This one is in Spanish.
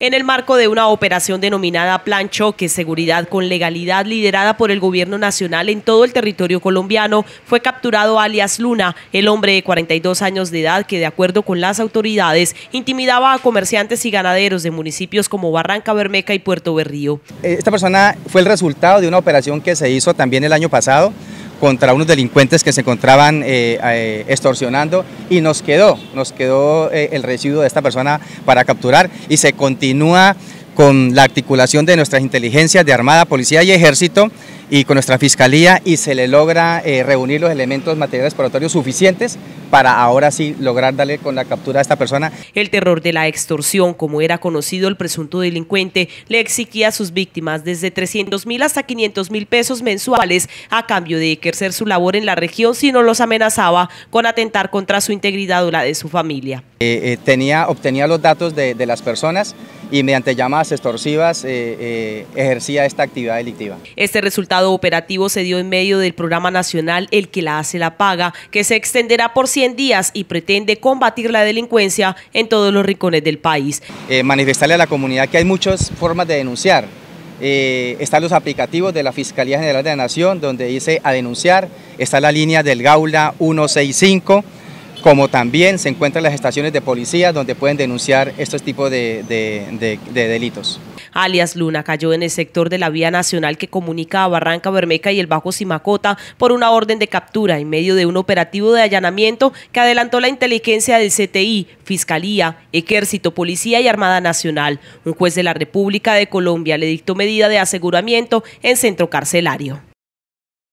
En el marco de una operación denominada Plan Choque, Seguridad con Legalidad, liderada por el Gobierno Nacional en todo el territorio colombiano, fue capturado alias Luna, el hombre de 42 años de edad que, de acuerdo con las autoridades, intimidaba a comerciantes y ganaderos de municipios como Barranca Bermeca y Puerto Berrío. Esta persona fue el resultado de una operación que se hizo también el año pasado contra unos delincuentes que se encontraban eh, eh, extorsionando y nos quedó, nos quedó eh, el residuo de esta persona para capturar y se continúa con la articulación de nuestras inteligencias de Armada, Policía y Ejército y con nuestra Fiscalía y se le logra reunir los elementos materiales probatorios suficientes para ahora sí lograr darle con la captura a esta persona. El terror de la extorsión, como era conocido el presunto delincuente, le exigía a sus víctimas desde 300 mil hasta 500 mil pesos mensuales a cambio de ejercer su labor en la región si no los amenazaba con atentar contra su integridad o la de su familia. Eh, eh, tenía, obtenía los datos de, las personas y mediante llamadas extorsivas eh, ejercía esta actividad delictiva. Este resultado operativo se dio en medio del programa nacional El que la hace la paga, que se extenderá por 100 días y pretende combatir la delincuencia en todos los rincones del país. manifestarle a la comunidad que hay muchas formas de denunciar. están los aplicativos de la Fiscalía General de la Nación, donde dice a denunciar, está la línea del Gaula 165, como también se encuentran las estaciones de policía donde pueden denunciar estos tipos de, delitos. Alias Luna cayó en el sector de la vía nacional que comunica a Barranca Bermeca y el Bajo Simacota por una orden de captura en medio de un operativo de allanamiento que adelantó la inteligencia del CTI, Fiscalía, Ejército, Policía y Armada Nacional. Un juez de la República de Colombia le dictó medida de aseguramiento en centro carcelario.